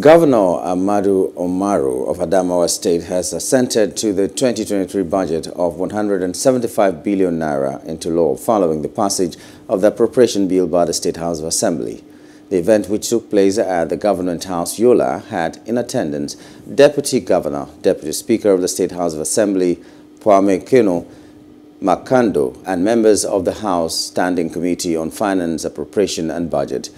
Governor Ahmadu Umaru of Adamawa State has assented to the 2023 budget of 175 billion naira into law following the passage of the appropriation bill by the State House of Assembly. The event, which took place at the Government House, Yola, had in attendance Deputy Governor, Deputy Speaker of the State House of Assembly, Kwame Keno Makando, and members of the House Standing Committee on Finance, Appropriation and Budget.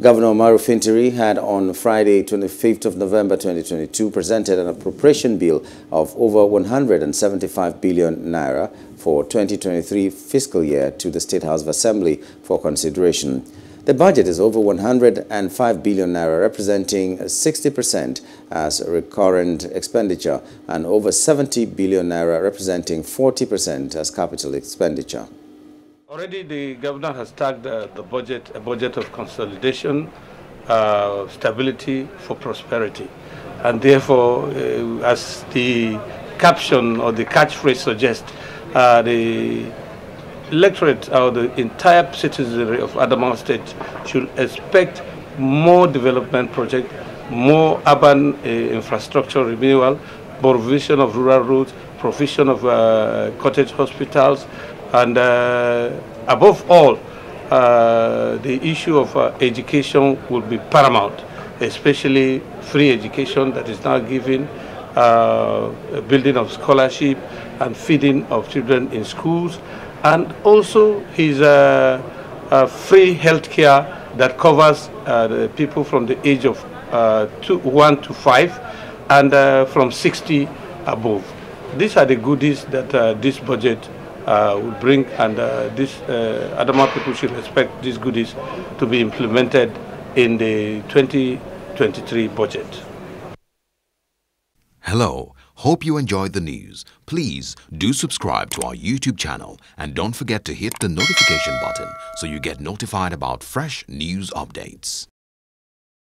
Governor Umaru Fintiri had on Friday, 25th of November 2022, presented an appropriation bill of over 175 billion naira for 2023 fiscal year to the State House of Assembly for consideration. The budget is over 105 billion naira, representing 60% as recurrent expenditure and over 70 billion naira, representing 40% as capital expenditure. Already the governor has tagged uh, the budget a budget of consolidation, uh, stability for prosperity. And therefore, uh, as the caption or the catchphrase suggests, uh, the electorate or the entire citizenry of Adamawa State should expect more development projects, more urban uh, infrastructure renewal, provision of rural roads, provision of uh, cottage hospitals, and uh, above all, uh, the issue of uh, education will be paramount, especially free education that is now given, building of scholarship and feeding of children in schools, and also his free health care that covers the people from the age of two, 1 to 5 and from 60 above. These are the goodies that this budget uh, will bring, and uh, this uh, Adama people should expect these goodies to be implemented in the 2023 budget. Hello. Hope you enjoyed the news. Please do subscribe to our YouTube channel and don't forget to hit the notification button so you get notified about fresh news updates.